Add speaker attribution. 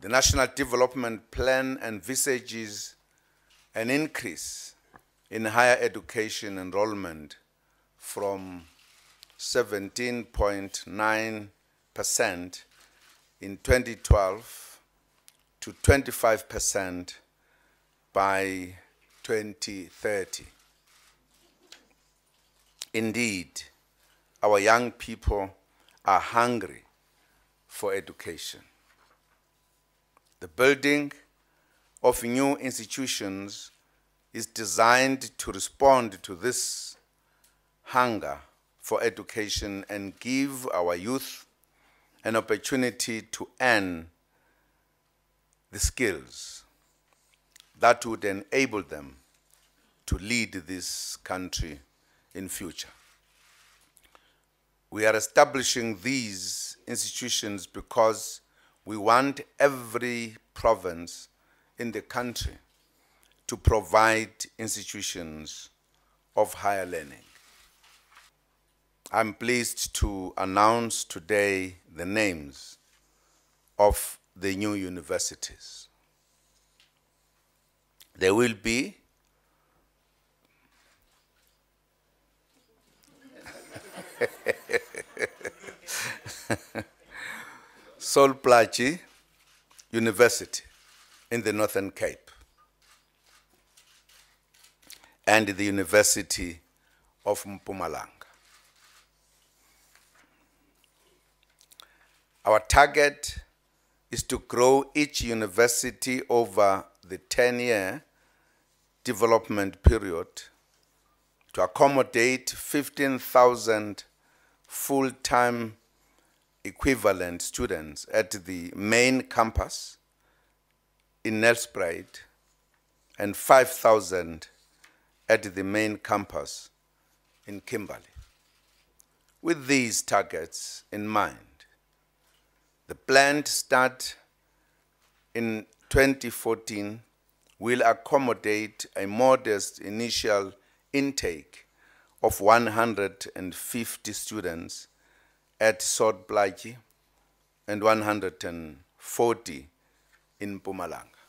Speaker 1: The National Development Plan envisages an increase in higher education enrollment from 17.9% in 2012 to 25% by 2030. Indeed, our young people are hungry for education. The building of new institutions is designed to respond to this hunger for education and give our youth an opportunity to earn the skills that would enable them to lead this country in future. We are establishing these institutions because we want every province in the country to provide institutions of higher learning. I'm pleased to announce today the names of the new universities. There will be Sol Plaatje University in the Northern Cape and the University of Mpumalanga. Our target is to grow each university over the 10-year development period to accommodate 15,000 full-time equivalent students at the main campus in Nelspruit and 5,000 at the main campus in Kimberley. With these targets in mind, the planned start in 2014 will accommodate a modest initial intake of 150 students at Plaatje and 140 in Mpumalanga.